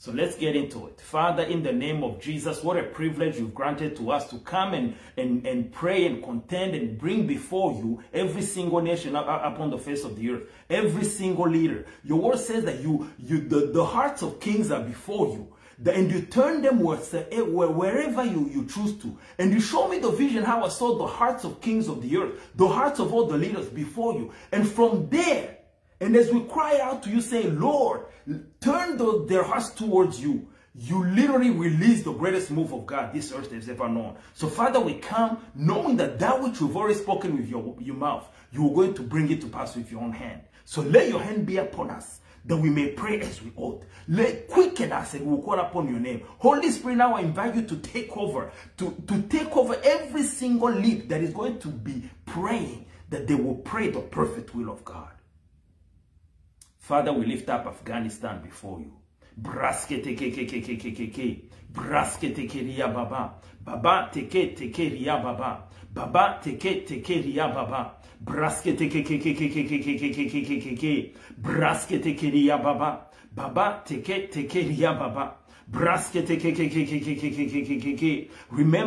So let's get into it. Father, in the name of Jesus, what a privilege you've granted to us to come and, and, and pray and contend and bring before you every single nation upon the face of the earth, every single leader. Your word says that you, you the, the hearts of kings are before you. And you turn them eh, wherever you, you choose to. And you show me the vision how I saw the hearts of kings of the earth, the hearts of all the leaders before you. And from there, and as we cry out to you, say, Lord, turn the, their hearts towards you. You literally release the greatest move of God this earth has ever known. So, Father, we come knowing that that which you've already spoken with your, your mouth, you are going to bring it to pass with your own hand. So, let your hand be upon us that we may pray as we ought. Let quicken us and we'll call upon your name. Holy Spirit, now I invite you to take over, to, to take over every single lip that is going to be praying, that they will pray the perfect will of God. Father, we lift up Afghanistan before you. Braske teke keke keke keke. Braske teke ria baba. Baba teke teke ria baba. Baba teke teke ria baba. Braske teke keke keke keke keke keke keke. Braske teke ria baba. Baba teke teke ria baba. Remember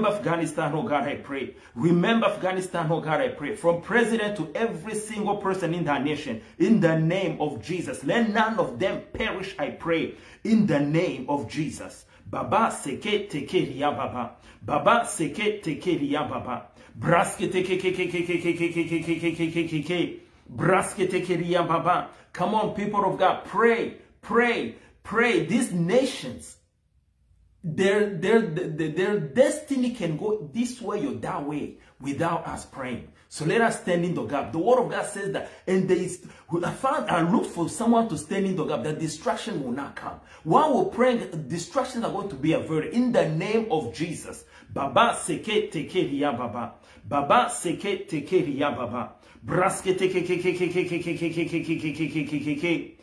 Afghanistan, oh God, I pray. Remember Afghanistan, oh God, I pray. From president to every single person in that nation, in the name of Jesus. Let none of them perish, I pray, in the name of Jesus. Baba seke teke riya baba. Baba seke teke riya baba. Braske teke keke keke keke keke keke keke keke. Braske teke riya baba. Come on, people of God, pray, pray, pray. These nations, their, their, their, their destiny can go this way or that way without us praying. So let us stand in the gap. The word of God says that, and is, I found, I look for someone to stand in the gap, that distraction will not come. While we're praying, distractions are going to be averted in the name of Jesus. Baba seke teke riya baba. Baba seke teke riya baba. Braske teke ke ke ke ke ke ke ke ke ke ke ke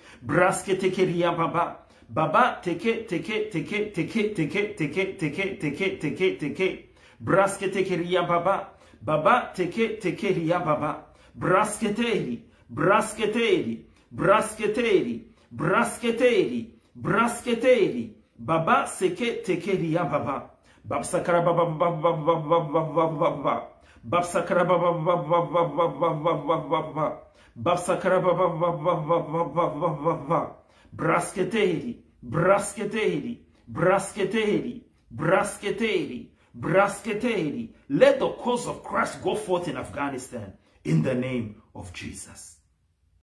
ke ke ke ke. Braske teke riya baba. Baba teke teke teke teke teke teke teke teke teke teke braske teke ria baba baba teke teke ria baba brasketeri brasketeri brasketeri brasketeri brasketeri baba seke teke ria baba bab sakara baba baba baba baba baba bab sakara baba baba baba baba baba bab sakara baba baba baba baba brasketeri, brasketeri, brasketeri, brasketeri, brasketeri. Let the cause of Christ go forth in Afghanistan in the name of Jesus.